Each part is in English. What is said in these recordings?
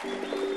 How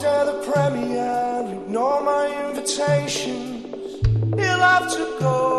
dare the Premier ignore my invitations? He'll have to go.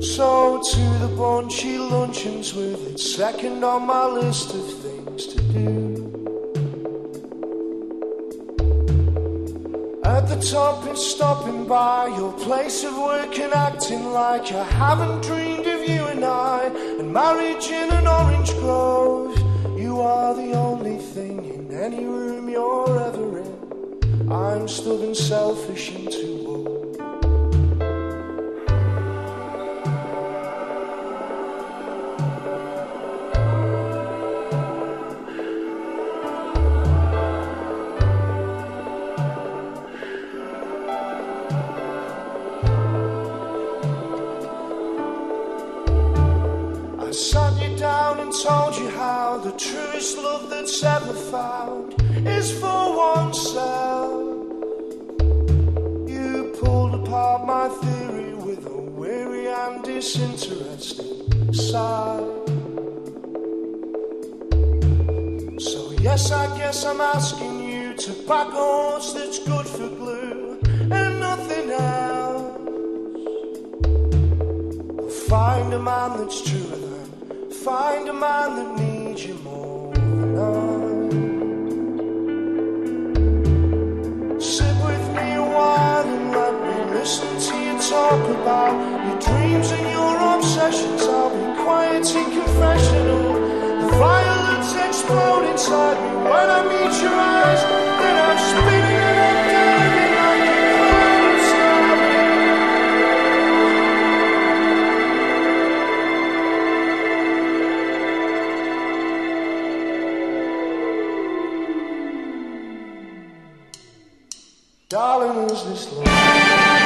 So to the bunchy luncheons with it second on my list of things to do. At the top is stopping by your place of work and acting like I haven't dreamed of you and I and marriage in an orange grove. Are the only thing in any room you're ever in. I'm stubborn, selfish, and too the love that's ever found is for oneself. You pulled apart my theory with a weary and disinterested sigh. So, yes, I guess I'm asking you to back a horse that's good for glue and nothing else. Find a man that's truer than, find a man that needs you more talk about your dreams and your obsessions. I'll be quiet in confessional. The violence explode inside me when I meet your eyes. Then I'm spinning and I'm diving like a cloud of starlight. Darling, is this love?